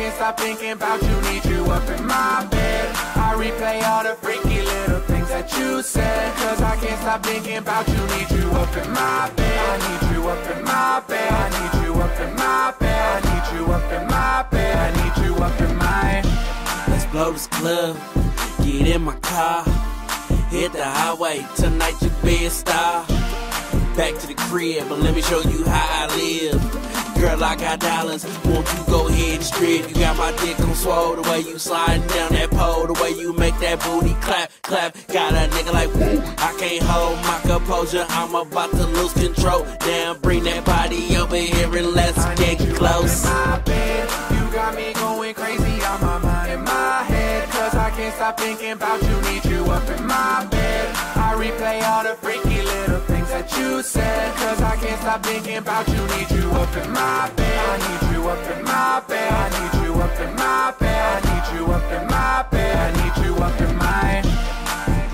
can't stop thinking about you, need you up in my bed. I replay all the freaky little things that you said. Cause I can't stop thinking about you, need you up in my bed. I need you up in my bed, I need you up in my bed. I need you up in my bed, I need you up in my Let's blow this club, get in my car. Hit the highway, tonight you be a star. Back to the crib, but let me show you how I live Girl, I got dollars, won't you go ahead and strip? You got my dick on swole, the way you sliding down that pole The way you make that booty clap, clap. Got a nigga like, woo I can't hold my composure, I'm about to lose control. Damn, bring that body over here and let's I get close. my bed. You got me going crazy. On my mind in my head. Cause I can't stop thinking about you, need you up in my bed. I replay all the freaky little that you said Cause I can't stop thinking about you, need you up in my bed I need you up in my bed, I need you up in my bed I need you up in my bed, I need you up in my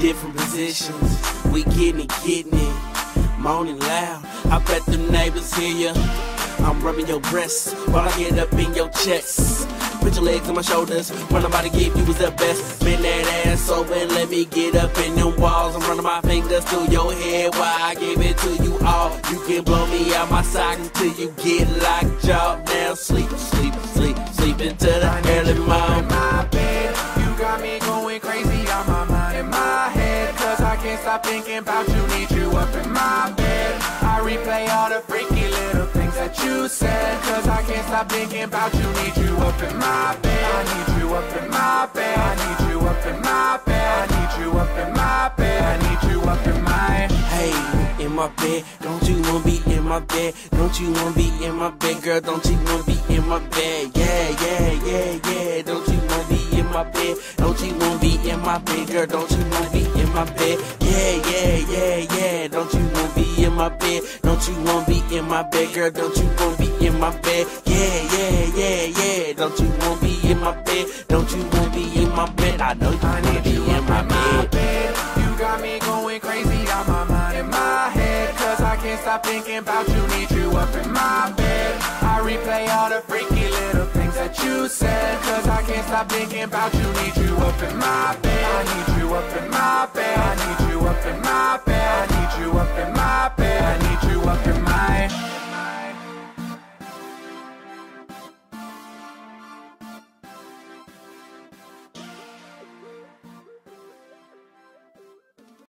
different positions. We getting it, getting it. Moaning loud. I bet the neighbors hear ya. I'm rubbing your breasts while I get up in your chest. Put your legs on my shoulders. What I'm about to give you is the best. Bend that ass over and let me get up in them walls. I'm running my fingers through your head while I give it to you all. You can blow me out my sock until you get locked up. Now sleep, sleep, sleep, sleep into the early in morning. my bed. You got me going crazy on my mind in my head. Cause I can't stop thinking about you, need you up in my bed. I replay all the things that you said. Cause I can't stop thinking about you, need you up in my bed. I need you up in my bed. I need you up in my bed. I need you up in my bed. I need you up in my Hey, in my bed, don't you wanna be in my bed? Don't you wanna be in my bed, girl? Don't you wanna be in my bed? Yeah, yeah, yeah, yeah. Don't you wanna be in my bed? Don't you wanna be in my bed, girl? Don't you wanna be my bed? Yeah, yeah, yeah, yeah. Don't you wanna be in my bed? Don't you wanna be in my bed, girl? Don't you wanna be in my bed? Yeah, yeah, yeah, yeah. Don't you wanna be in my bed? Don't you wanna be in my bed? I know you wanna be in my bed. bed. You got me going crazy on my mind in my head. Cause I can't stop thinking about you, need you up in my bed. I replay all the freaky little things that you said. Cause I can't stop thinking about you, need you up in my bed. Bed.